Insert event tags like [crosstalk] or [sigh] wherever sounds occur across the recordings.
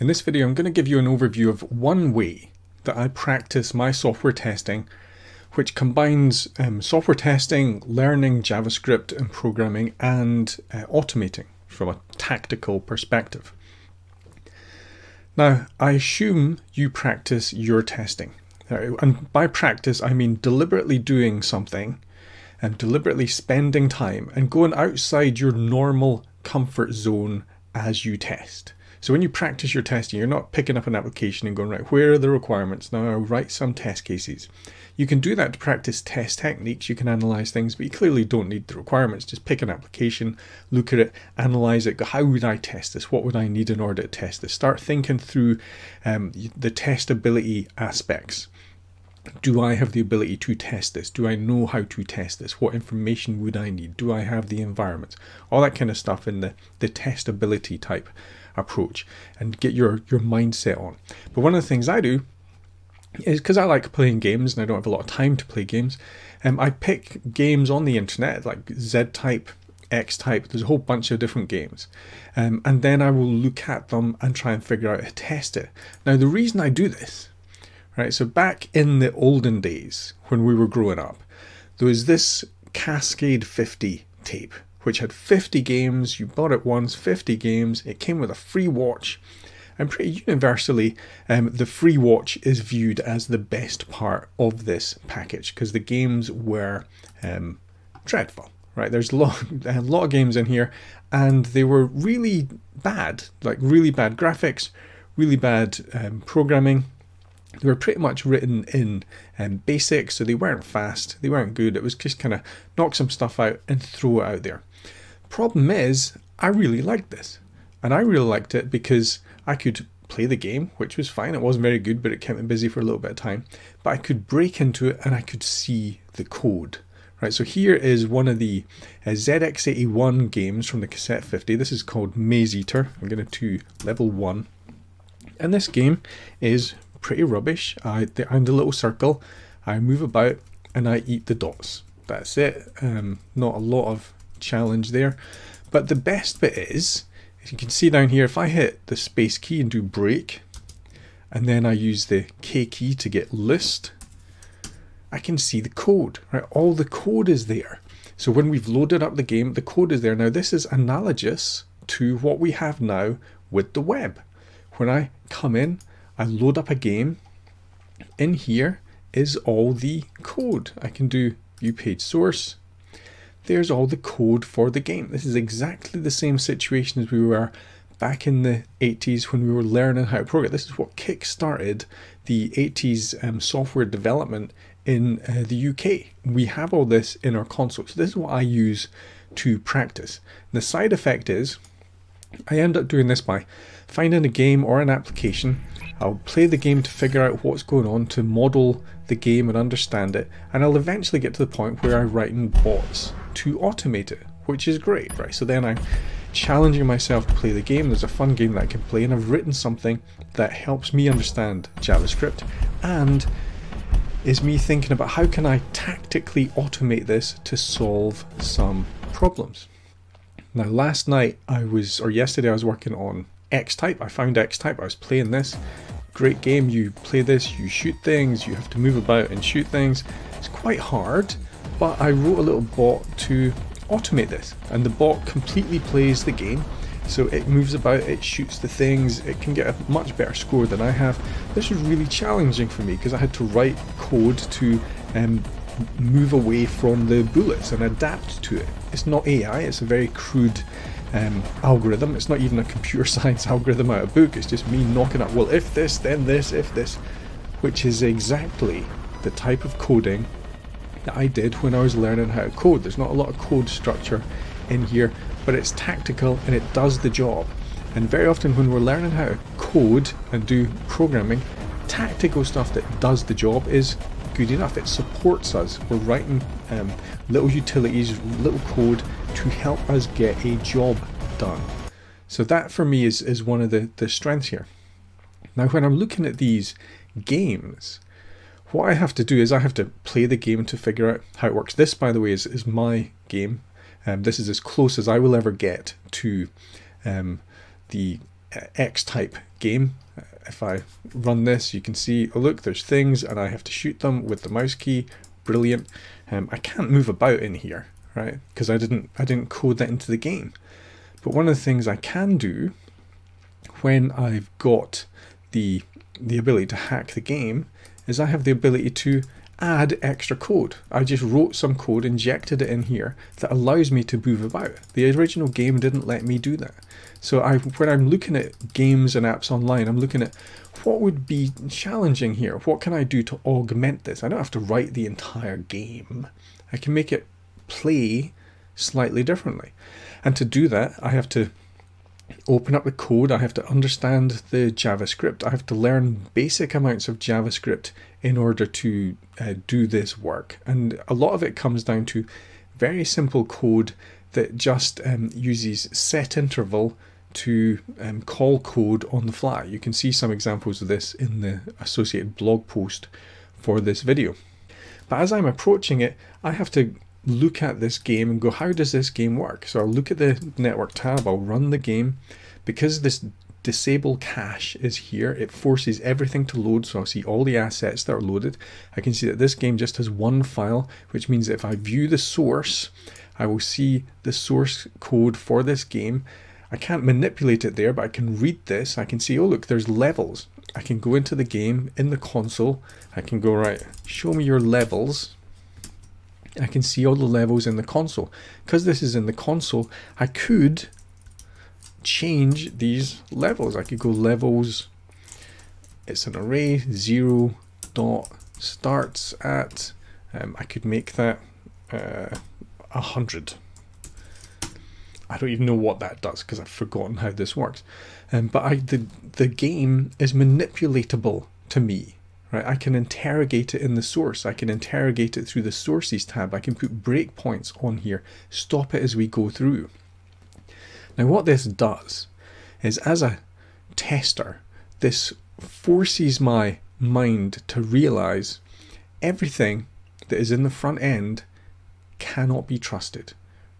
In this video, I'm going to give you an overview of one way that I practice my software testing, which combines um, software testing, learning JavaScript and programming, and uh, automating from a tactical perspective. Now, I assume you practice your testing. And by practice, I mean deliberately doing something and deliberately spending time and going outside your normal comfort zone as you test. So when you practice your testing, you're not picking up an application and going, right, where are the requirements? Now I'll write some test cases. You can do that to practice test techniques. You can analyze things, but you clearly don't need the requirements. Just pick an application, look at it, analyze it. Go, how would I test this? What would I need in order to test this? Start thinking through um, the testability aspects. Do I have the ability to test this? Do I know how to test this? What information would I need? Do I have the environment? All that kind of stuff in the, the testability type approach and get your, your mindset on. But one of the things I do is because I like playing games and I don't have a lot of time to play games, um, I pick games on the internet like Z type, X type, there's a whole bunch of different games. Um, and then I will look at them and try and figure out how to test it. Now, the reason I do this, right, so back in the olden days when we were growing up, there was this Cascade 50 tape which had 50 games. You bought it once, 50 games. It came with a free watch. And pretty universally, um, the free watch is viewed as the best part of this package because the games were um, dreadful. Right, there's a lot, [laughs] a lot of games in here, and they were really bad, like really bad graphics, really bad um, programming, they were pretty much written in um, BASIC, so they weren't fast, they weren't good. It was just kind of knock some stuff out and throw it out there. Problem is, I really liked this. And I really liked it because I could play the game, which was fine. It wasn't very good, but it kept me busy for a little bit of time. But I could break into it and I could see the code. Right, so here is one of the uh, ZX81 games from the Cassette 50. This is called Maze Eater. I'm going to level 1. And this game is pretty rubbish. I, I'm the little circle. I move about and I eat the dots. That's it. Um, not a lot of challenge there. But the best bit is, as you can see down here, if I hit the space key and do break, and then I use the K key to get list, I can see the code, right? All the code is there. So when we've loaded up the game, the code is there. Now this is analogous to what we have now with the web. When I come in, I load up a game. In here is all the code. I can do view page source, there's all the code for the game. This is exactly the same situation as we were back in the 80s when we were learning how to program. This is what kick-started the 80s um, software development in uh, the UK. We have all this in our console. So this is what I use to practice. And the side effect is I end up doing this by finding a game or an application. I'll play the game to figure out what's going on, to model the game and understand it, and I'll eventually get to the point where I write writing bots to automate it, which is great, right? So then I'm challenging myself to play the game. There's a fun game that I can play, and I've written something that helps me understand JavaScript and is me thinking about how can I tactically automate this to solve some problems. Now, last night I was, or yesterday I was working on X-Type. I found X-Type. I was playing this. Great game. You play this, you shoot things, you have to move about and shoot things. It's quite hard but I wrote a little bot to automate this and the bot completely plays the game so it moves about, it shoots the things, it can get a much better score than I have. This was really challenging for me because I had to write code to um, move away from the bullets and adapt to it. It's not AI, it's a very crude um, algorithm. It's not even a computer [laughs] science algorithm out of book, it's just me knocking up, well, if this, then this, if this, which is exactly the type of coding that I did when I was learning how to code. There's not a lot of code structure in here, but it's tactical and it does the job. And very often when we're learning how to code and do programming, tactical stuff that does the job is good enough. It supports us. We're writing um, little utilities, little code to help us get a job done. So that for me is, is one of the, the strengths here. Now when I'm looking at these games, what I have to do is I have to play the game to figure out how it works. This, by the way, is, is my game. Um, this is as close as I will ever get to um, the uh, X-type game. Uh, if I run this, you can see, oh look, there's things and I have to shoot them with the mouse key. Brilliant. Um, I can't move about in here, right? Because I didn't, I didn't code that into the game. But one of the things I can do when I've got the the ability to hack the game is I have the ability to add extra code. I just wrote some code, injected it in here that allows me to move about. The original game didn't let me do that. So I, when I'm looking at games and apps online, I'm looking at what would be challenging here? What can I do to augment this? I don't have to write the entire game. I can make it play slightly differently. And to do that, I have to open up the code, I have to understand the JavaScript, I have to learn basic amounts of JavaScript in order to uh, do this work. And a lot of it comes down to very simple code that just um, uses set interval to um, call code on the fly. You can see some examples of this in the associated blog post for this video. But as I'm approaching it, I have to look at this game and go, how does this game work? So I'll look at the network tab, I'll run the game. Because this disable cache is here, it forces everything to load. So I'll see all the assets that are loaded. I can see that this game just has one file, which means if I view the source, I will see the source code for this game. I can't manipulate it there, but I can read this. I can see, oh look, there's levels. I can go into the game in the console. I can go, right, show me your levels. I can see all the levels in the console. Because this is in the console, I could change these levels. I could go levels, it's an array, 0 dot starts at, um, I could make that uh, 100. I don't even know what that does because I've forgotten how this works. Um, but I, the, the game is manipulatable to me right? I can interrogate it in the source. I can interrogate it through the sources tab. I can put breakpoints on here, stop it as we go through. Now what this does is as a tester, this forces my mind to realize everything that is in the front end cannot be trusted.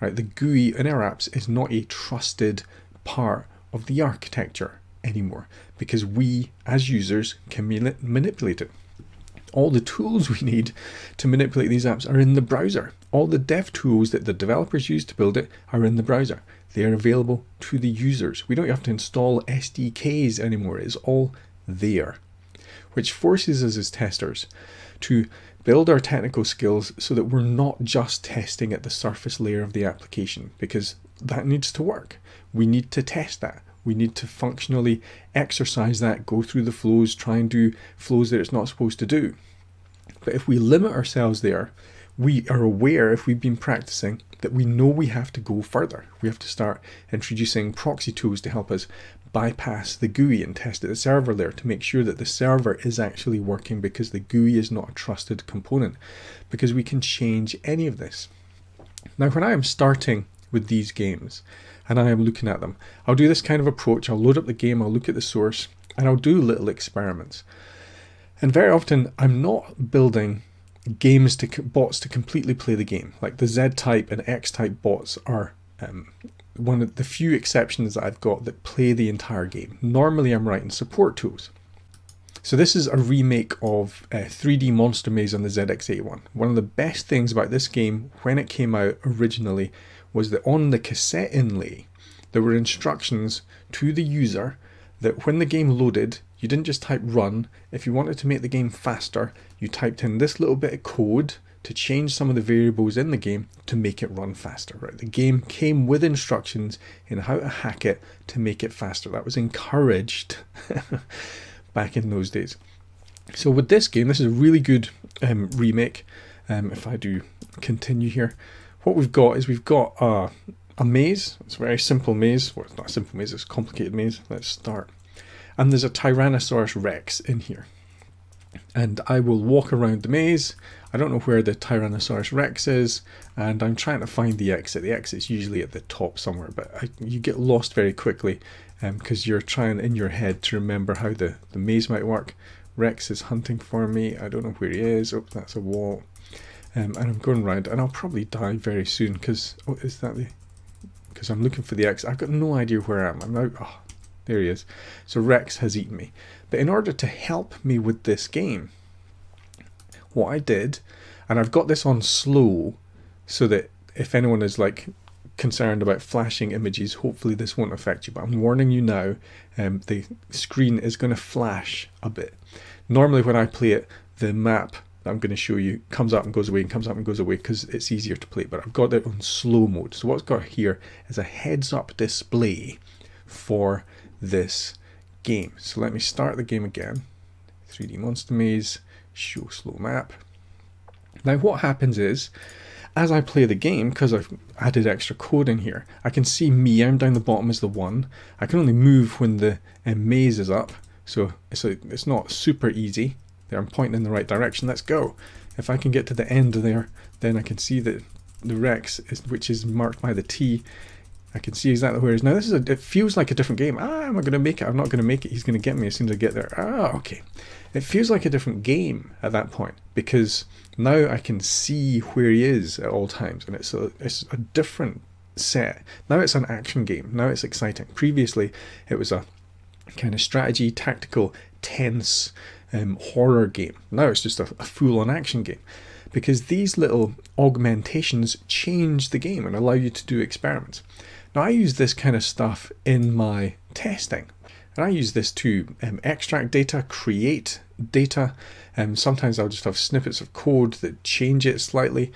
Right? The GUI in our apps is not a trusted part of the architecture anymore because we as users can manipulate it. All the tools [laughs] we need to manipulate these apps are in the browser. All the dev tools that the developers use to build it are in the browser. They are available to the users. We don't have to install SDKs anymore. It's all there, which forces us as testers to build our technical skills so that we're not just testing at the surface layer of the application because that needs to work. We need to test that. We need to functionally exercise that, go through the flows, try and do flows that it's not supposed to do. But if we limit ourselves there, we are aware if we've been practicing that we know we have to go further. We have to start introducing proxy tools to help us bypass the GUI and test at the server layer to make sure that the server is actually working because the GUI is not a trusted component because we can change any of this. Now when I am starting with these games, and I am looking at them. I'll do this kind of approach. I'll load up the game, I'll look at the source, and I'll do little experiments. And very often, I'm not building games to bots to completely play the game. Like the Z-type and X-type bots are um, one of the few exceptions that I've got that play the entire game. Normally, I'm writing support tools. So this is a remake of uh, 3D Monster Maze on the ZX81. One of the best things about this game when it came out originally was that on the cassette inlay, there were instructions to the user that when the game loaded, you didn't just type run. If you wanted to make the game faster, you typed in this little bit of code to change some of the variables in the game to make it run faster. Right? The game came with instructions in how to hack it to make it faster. That was encouraged [laughs] back in those days. So with this game, this is a really good um, remake. Um, if I do continue here, what we've got is we've got a, maze. It's a very simple maze. Well, it's not a simple maze, it's a complicated maze. Let's start. And there's a Tyrannosaurus Rex in here. And I will walk around the maze. I don't know where the Tyrannosaurus Rex is, and I'm trying to find the exit. The exit's usually at the top somewhere, but I, you get lost very quickly because um, you're trying in your head to remember how the, the maze might work. Rex is hunting for me. I don't know where he is. Oh, that's a wall. Um, and I'm going around, and I'll probably die very soon because oh, is that the? Because I'm looking for the exit. I've got no idea where I am. I'm out. Oh, There he is. So Rex has eaten me. But in order to help me with this game, what I did, and I've got this on slow so that if anyone is like concerned about flashing images, hopefully this won't affect you. But I'm warning you now, um, the screen is going to flash a bit. Normally when I play it, the map that I'm going to show you comes up and goes away and comes up and goes away because it's easier to play. But I've got it on slow mode. So what's got here is a heads up display for this game. So let me start the game again. 3D Monster Maze, show slow map. Now what happens is, as I play the game, because I've added extra code in here, I can see me, I'm down the bottom as the one. I can only move when the um, maze is up, so it's, a, it's not super easy. There, I'm pointing in the right direction, let's go. If I can get to the end there, then I can see that the Rex, is, which is marked by the T, I can see exactly where he is. Now this is a, it feels like a different game. Ah, am I going to make it? I'm not going to make it. He's going to get me as soon as I get there. Ah, okay. It feels like a different game at that point because now I can see where he is at all times and it's a, it's a different set. Now it's an action game. Now it's exciting. Previously it was a kind of strategy, tactical, tense um, horror game. Now it's just a, a full-on action game because these little augmentations change the game and allow you to do experiments. Now I use this kind of stuff in my testing. And I use this to um, extract data, create data. Um, sometimes I'll just have snippets of code that change it slightly.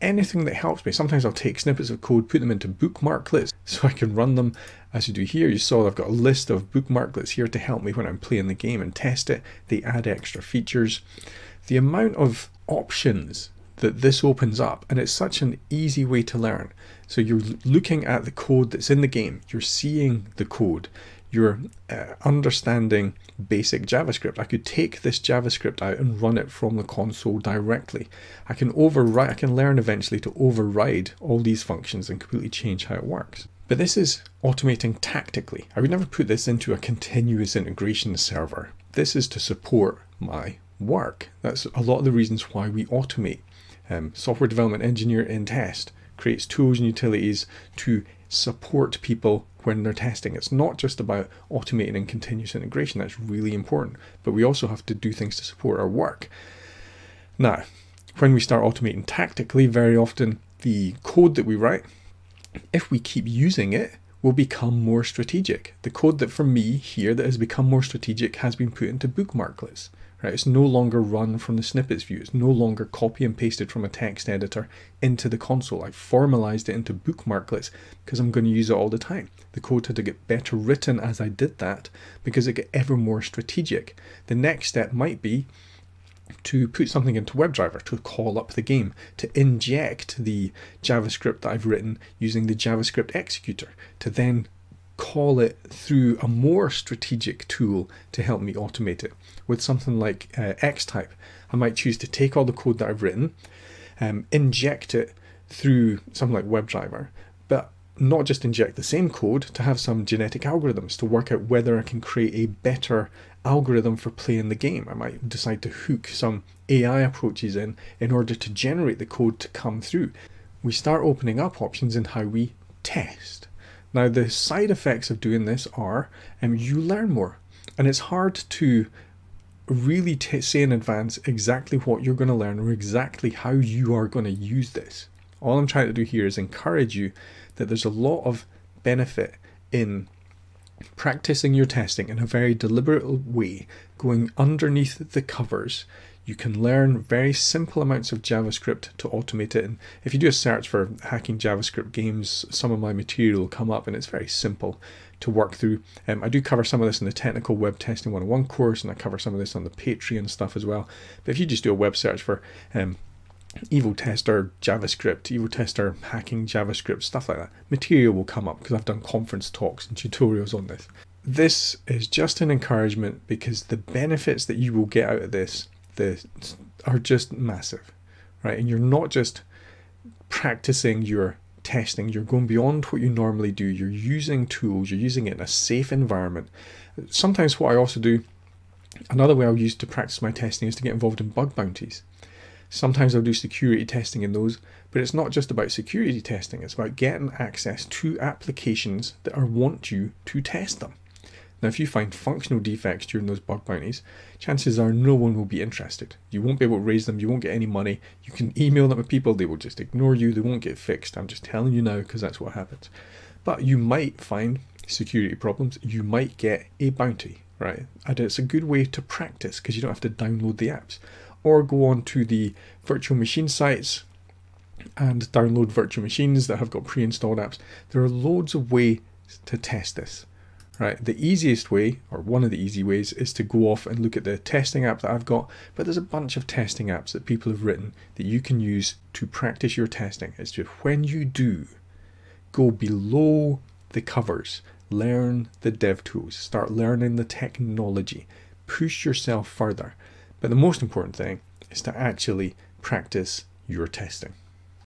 Anything that helps me. Sometimes I'll take snippets of code, put them into bookmarklets [laughs] so I can run them as you do here. You saw I've got a list of bookmarklets here to help me when I'm playing the game and test it. They add extra features. The amount of options that this opens up and it's such an easy way to learn. So you're looking at the code that's in the game, you're seeing the code, you're uh, understanding basic JavaScript. I could take this JavaScript out and run it from the console directly. I can override, I can learn eventually to override all these functions and completely change how it works. But this is automating tactically. I would never put this into a continuous integration server. This is to support my work. That's a lot of the reasons why we automate. Um, software development engineer in test creates tools and utilities to support people when they're testing. It's not just about automating and continuous integration, that's really important, but we also have to do things to support our work. Now, when we start automating tactically, very often the code that we write, if we keep using it, will become more strategic. The code that for me here that has become more strategic has been put into bookmarklets. Right? It's no longer run from the snippets view. It's no longer copy and pasted from a text editor into the console. I've formalized it into bookmarklets because I'm going to use it all the time. The code had to get better written as I did that because it got ever more strategic. The next step might be to put something into WebDriver to call up the game, to inject the JavaScript that I've written using the JavaScript executor, to then call it through a more strategic tool to help me automate it. With something like uh, Xtype, I might choose to take all the code that I've written, um, inject it through something like WebDriver, but not just inject the same code, to have some genetic algorithms to work out whether I can create a better algorithm for playing the game. I might decide to hook some AI approaches in in order to generate the code to come through. We start opening up options in how we test. Now, the side effects of doing this are um, you learn more, and it's hard to really say in advance exactly what you're going to learn or exactly how you are going to use this. All I'm trying to do here is encourage you that there's a lot of benefit in practicing your testing in a very deliberate way, going underneath the covers you can learn very simple amounts of JavaScript to automate it. And if you do a search for hacking JavaScript games, some of my material will come up and it's very simple to work through. Um, I do cover some of this in the Technical Web Testing 101 course, and I cover some of this on the Patreon stuff as well. But if you just do a web search for um, Evil Tester JavaScript, Evil Tester hacking JavaScript, stuff like that, material will come up because I've done conference talks and tutorials on this. This is just an encouragement because the benefits that you will get out of this this are just massive, right? And you're not just practicing your testing, you're going beyond what you normally do. You're using tools, you're using it in a safe environment. Sometimes, what I also do, another way I'll use to practice my testing is to get involved in bug bounties. Sometimes I'll do security testing in those, but it's not just about security testing, it's about getting access to applications that are want you to test them. Now, if you find functional defects during those bug bounties, chances are no one will be interested. You won't be able to raise them, you won't get any money. You can email them to people, they will just ignore you, they won't get fixed. I'm just telling you now because that's what happens. But you might find security problems, you might get a bounty, right? And it's a good way to practice because you don't have to download the apps or go on to the virtual machine sites and download virtual machines that have got pre-installed apps. There are loads of ways to test this. Right, the easiest way, or one of the easy ways, is to go off and look at the testing app that I've got. But there's a bunch of testing apps that people have written that you can use to practice your testing. It's just when you do, go below the covers, learn the dev tools, start learning the technology, push yourself further. But the most important thing is to actually practice your testing.